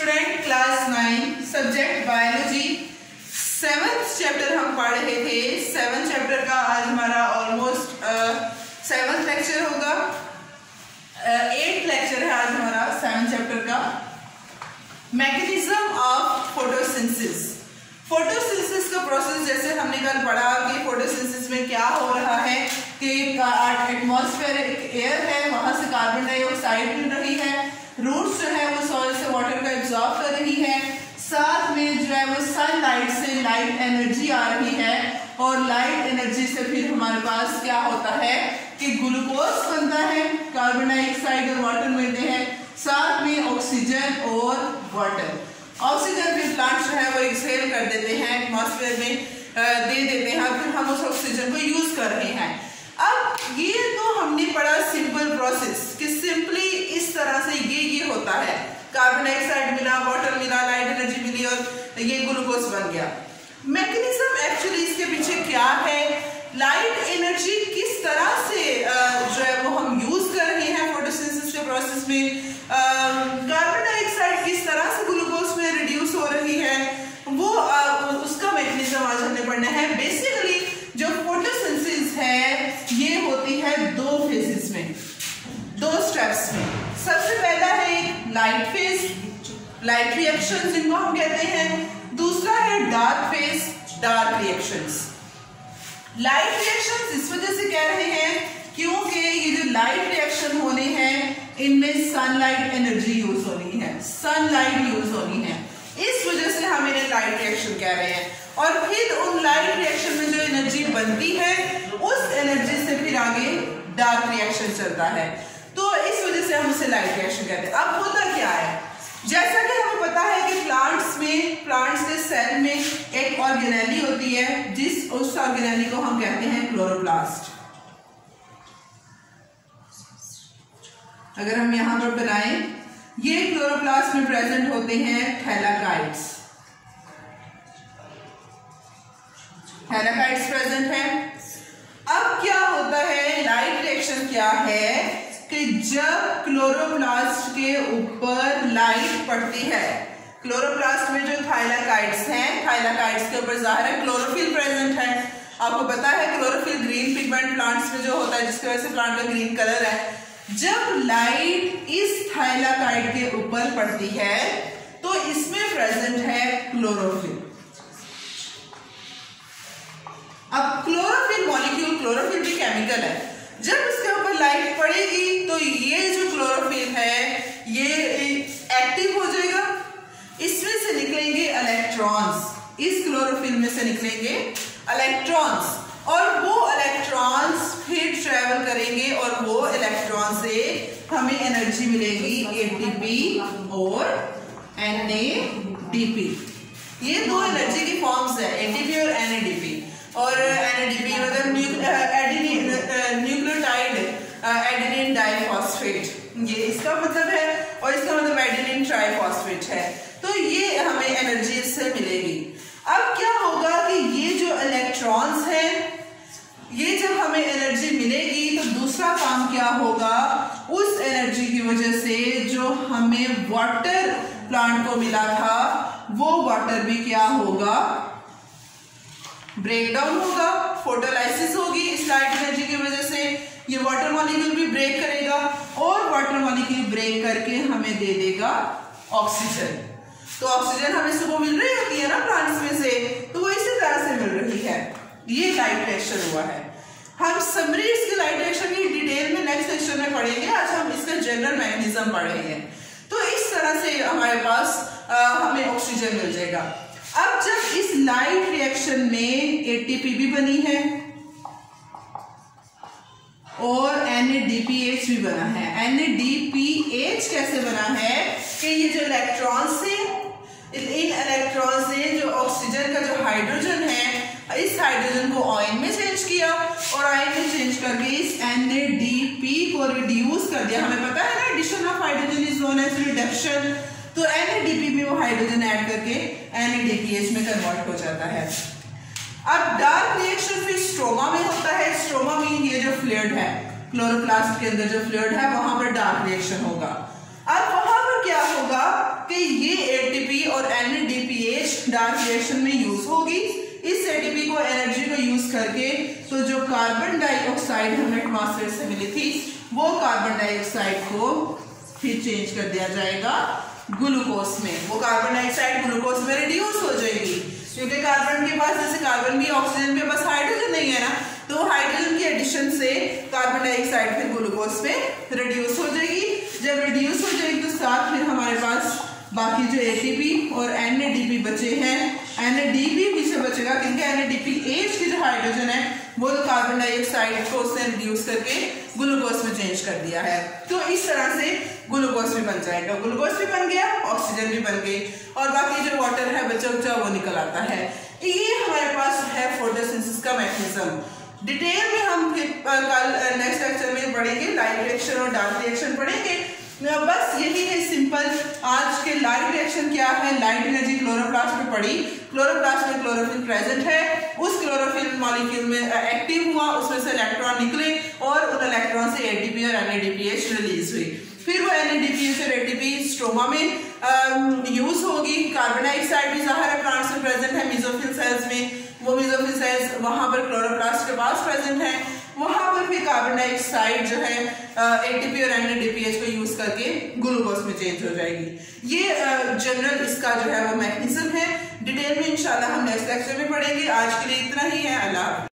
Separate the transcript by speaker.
Speaker 1: Student class nine subject biology seventh chapter हम पढ़ रहे थे। सेवन्थ चैप्टर का आज हमारा ऑलमोस्ट सेवन्थ लेक्चर होगा। एट लेक्चर है आज हमारा सेवन चैप्टर का। मैकेनिज्म ऑफ़ फोटोसिंथेसिस फोटोसिंथेसिस का प्रोसेस जैसे हमने कल पढ़ा कि फोटोसिंथेसिस में क्या हो रहा है, कि एटमॉस्फेयर एयर है, वहाँ से कार्बन डाइऑक्साइड मिल रही है। रूट्स जो है वो सॉइल से वाटर का एब्जॉर्ब कर रही है। साथ में जो है वो सनलाइट से लाइट एनर्जी आ रही है और लाइट एनर्जी से फिर हमारे पास क्या होता है कि ग्लूकोज बनता है कार्बन डाइऑक्साइड और वाटर मिलते हैं। साथ में ऑक्सीजन और वाटर ऑक्सीजन फिर प्लांट जो है वो एक्सेल कर देते हैं एटमोसफेयर में दे देते हैं फिर हम उस ऑक्सीजन को यूज़ कर रहे हैं। अब ये तो हमने पढ़ा सिंपल प्रोसेस कि सिंपली इस तरह से कार्बन डाइऑक्साइड मिला वाटर मिला लाइट एनर्जी मिली और ये ग्लूकोज बन गया। मैकेनिज्म एक्चुअली इसके पीछे क्या है? लाइट एनर्जी किस तरह से जो है वो हम यूज़ कर रहे हैं फोटोसिंथेसिस के प्रोसेस में? कार्बन डाइऑक्साइड किस तरह से ग्लूकोज में रिड्यूस हो रही है? वो उसका मैकेनिज्म आज हमने पढ़ना है। बेसिकली जो फोटोसिंथेसिस है, ये होती है दो फेजेस में, दो स्टेप्स में। सबसे पहला लाइट फ़ेज़ लाइट रिएक्शन जिनको हम कहते हैं। दूसरा है dark phase dark reactions light reactions इस वजह से कह रहे हैं क्योंकि ये जो लाइट रिएक्शन होने हैं, इनमें सनलाइट एनर्जी यूज़ होनी है। सनलाइट यूज़ होनी है। इस वजह से हम इन्हें लाइट रिएक्शन कह रहे हैं। और फिर उन लाइट रिएक्शन में जो एनर्जी बनती है, उस एनर्जी से फिर आगे डार्क रिएक्शन चलता है। हम उसे लाइट रिएक्शन कहते हैं। अब होता क्या है? जैसा कि हमें पता है कि प्लांट्स में प्लांट्स के सेल में एक ऑर्गेनेली होती है, जिस, उस ऑर्गेनेली को हम कहते हैं क्लोरोप्लास्ट अगर हम यहाँ पर बनाएँ, ये क्लोरोप्लास्ट में प्रेजेंट होते हैं थैलाकाइट्स थैलाकाइट्स प्रेजेंट है। अब क्या होता है? लाइट रिएक्शन क्या है? कि जब क्लोरोप्लास्ट के ऊपर लाइट पड़ती है क्लोरोप्लास्ट में जो थाइलाकाइट्स हैं थाइलाकाइट्स के ऊपर ज़ाहिर है क्लोरोफिल प्रेजेंट है। आपको पता है क्लोरोफिल ग्रीन पिगमेंट प्लांट्स में जो होता है, जिसकी वजह से प्लांट का ग्रीन कलर है। जब लाइट इस थाइलाकाइट के ऊपर पड़ती है तो इसमें प्रेजेंट है क्लोरोफिल अब क्लोरोफिल मॉलिक्यूल क्लोरोफिल भी केमिकल है। जब इसके ऊपर लाइट पड़ेगी तो ये जो क्लोरोफिल है, ये एक्टिव हो जाएगा। इसमें से निकलेंगे इलेक्ट्रॉन्स इस क्लोरोफिल में से निकलेंगे इलेक्ट्रॉन्स और वो इलेक्ट्रॉन्स फिर ट्रेवल करेंगे और वो इलेक्ट्रॉन से हमें एनर्जी मिलेगी एटीपी और एनएडीपी ये दो एनर्जी की फॉर्म्स है एटीपी और एनएडीपी और एनएडीपी मतलब न्यूक्लियोटाइड एडेनिन डाइफॉस्फेट ये इसका मतलब है और इसका मतलब एडेनिन ट्राइफॉस्फेट है। तो ये हमें एनर्जी इससे मिलेगी। अब क्या होगा कि ये जो इलेक्ट्रॉन्स हैं, ये जब हमें एनर्जी मिलेगी तो दूसरा काम क्या होगा? उस एनर्जी की वजह से जो हमें वाटर प्लांट को मिला था, वो वाटर भी क्या होगा? ब्रेकडाउन होगा फोटोलाइसिस होगी इस लाइट एनर्जी की वजह से। ये वाटर मॉलिक्यूल भी ब्रेक करेगा और वाटर मॉलिक्यूल ब्रेक करके हमें दे देगा ऑक्सीजन तो ऑक्सीजन हमें सुबह मिल रही होती है ना प्लांट्स में से? तो वो इसी तरह से मिल रही है। ये लाइट रिएक्शन हुआ है। हम समरी इसकी लाइट रिएक्शन की डिटेल में नेक्स्ट सेक्शन में पढ़ेंगे। आज हम इसका जनरल मैकेनिज्म पढ़ रहे हैं तो इस तरह से हमारे पास आ, हमें ऑक्सीजन मिल जाएगा। अब जब इस लाइट रिएक्शन में एटीपी भी बनी है और NADPH भी बना है। NADPH कैसे बना है कि ये जो इलेक्ट्रॉन्स से, इन इलेक्ट्रॉन से जो ऑक्सीजन का जो हाइड्रोजन है, इस हाइड्रोजन को ऑयल में चेंज किया और ऑयल में चेंज करके इस NADP को रिड्यूस कर दिया। हमें पता है ना addition of hydrogen is known as reduction तो NADP में वो हाइड्रोजन ऐड करके NADPH में कन्वर्ट हो जाता है। अब डार्क रिएक्शन फिर स्ट्रोमा में होता है। स्ट्रोमा में ये जो फ्लूइड है क्लोरोप्लास्ट के अंदर जो फ्लूइड है, वहाँ पर डार्क रिएक्शन होगा। अब वहाँ पर क्या होगा कि ये रिएक्शन डार्क रिएक्शन में यूज़ होगी। इस एटीपी को एनर्जी को यूज़ करके तो जो कार्बन डाइऑक्साइड हमें एटमॉस्फेयर से मिली थी, वो कार्बन डाइऑक्साइड को फिर चेंज कर दिया जाएगा ग्लूकोज में। वो कार्बन डाइऑक्साइड ग्लूकोज में रिड्यूस हो जाएगी। क्योंकि कार्बन के पास, जैसे कार्बन भी ऑक्सीजन के पास हाइड्रोजन नहीं है ना तो हाइड्रोजन की एडिशन से कार्बन डाइऑक्साइड फिर ग्लूकोज पे रिड्यूस हो जाएगी। जब रिड्यूस हो जाएगी तो साथ फिर हमारे पास बाकी जो एटीपी और एनएडीपी बचे हैं एनएडीपी भी से बचेगा, क्योंकि एनएडीपी एच की जो हाइड्रोजन है, वो तो कार्बन डाइऑक्साइड को उसने रिड्यूस करके ग्लूकोज में चेंज कर दिया है। तो इस तरह से ग्लूकोज भी बन जाएगा। ग्लूकोज भी बन गया ऑक्सीजन भी बन गई, और बाकी जो वाटर है, बचा उचा वो निकल आता है। ये हमारे पास है फोटोसिंथेसिस का मैकेनिज्म डिटेल में हम फिर कल नेक्स्ट लेक्चर में पढ़ेंगे लाइट रिएक्शन और डार्क रिएक्शन पढ़ेंगे। बस यही है सिंपल आज के रिएक्शन क्या है? लाइट एनर्जी क्लोरोप्लास्ट में पड़ी। क्लोरोप्लास्ट में क्लोरोफिल प्रेजेंट है। उस क्लोरोफिल मॉलिक्यूल में एक्टिव हुआ। उसमें से इलेक्ट्रॉन निकले और उन इलेक्ट्रॉन से एटीपी और एनएडीपीएच रिलीज़ हुई। फिर वो एनएडीपीएच और एटीपी स्ट्रोमा में यूज़ होगी। कार्बन डाइऑक्साइड भी ज़ाहिर प्लांट्स में प्रेजेंट है मिजोफिल सेल्स में। वो मिजोफिल सेल्स वहाँ पर क्लोरोप्लास्ट के पास प्रेजेंट है। वहाँ पर भी कार्बन डाइऑक्साइड जो है एटीपी और एनएडीपीएच को यूज़ करके ग्लूकोज में चेंज हो जाएगी। ये जनरल इसका जो है वो मैकेनिज्म है। डिटेल में इंशाल्लाह हम नेक्स्ट लेक्चर में पढ़ेंगे। आज के लिए इतना ही है। अल्लाह